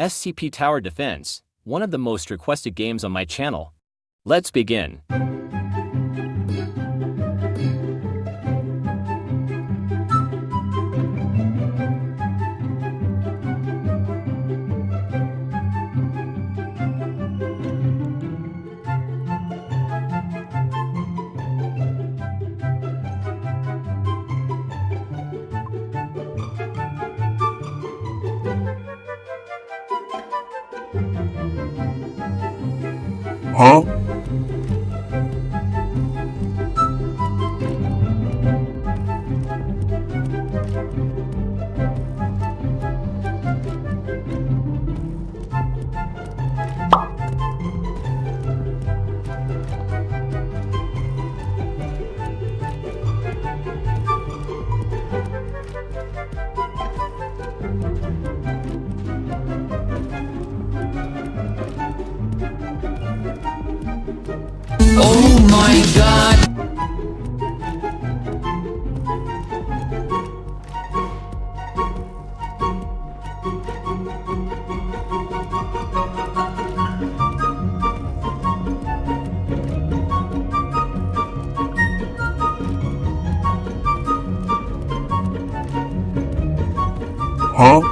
SCP Tower Defense, one of the most requested games on my channel. Let's begin. Huh? God! Huh?